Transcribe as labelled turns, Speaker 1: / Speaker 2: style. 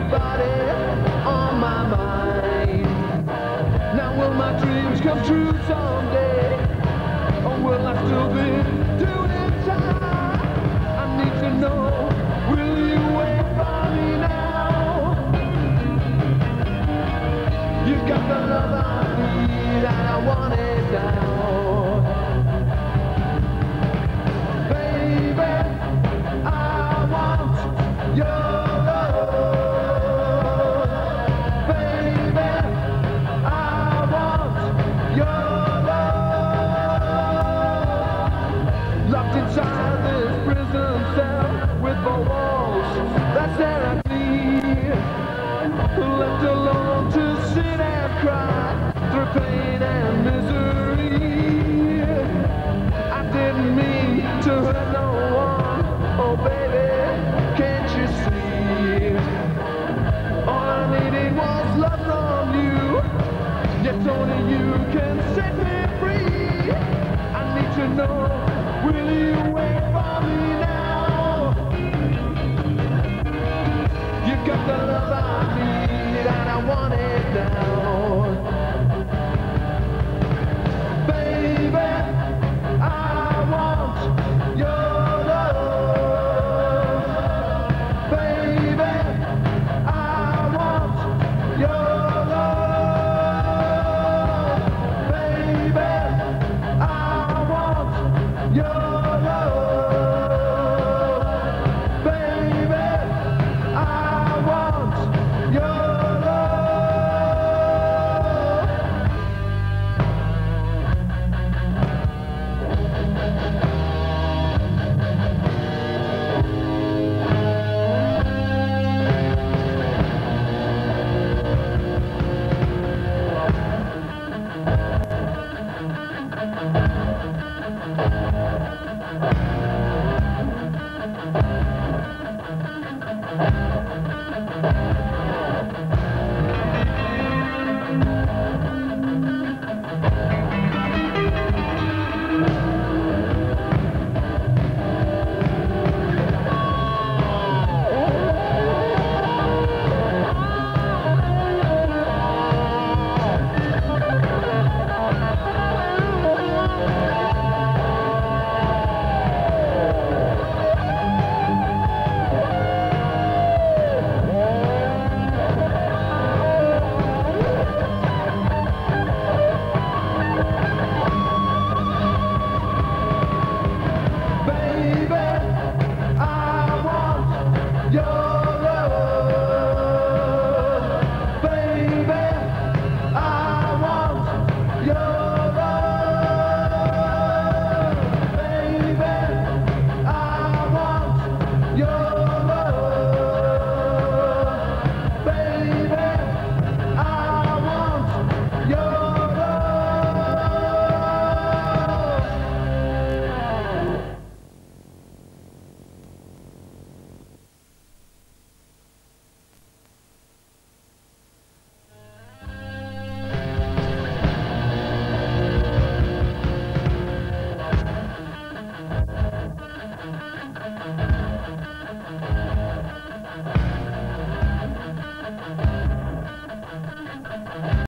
Speaker 1: on my mind. Now will my dreams come true someday? Or will I still be doing time? I need to know, will you wait for me now? You've got the love I need and I want it now. Cell with four walls that stare at me. Left alone to sit and cry through pain and misery.